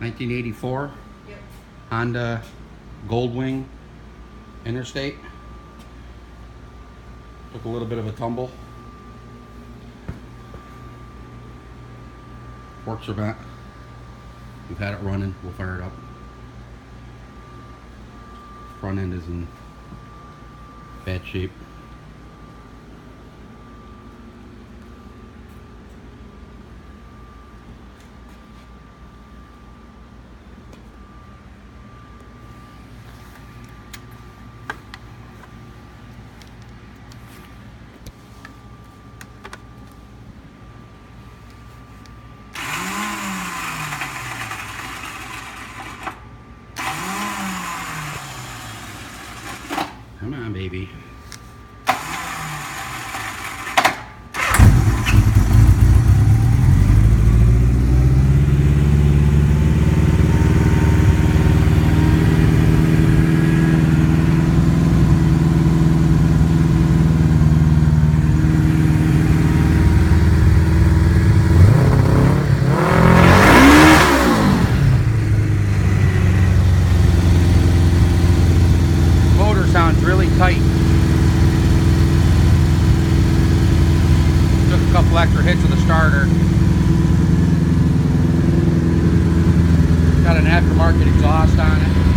1984 Yep. Honda Goldwing Interstate. Took a little bit of a tumble. Forks are back. We've had it running. We'll fire it up. Front end is in bad shape. Come on, baby. A extra hits of the starter. Got an aftermarket exhaust on it.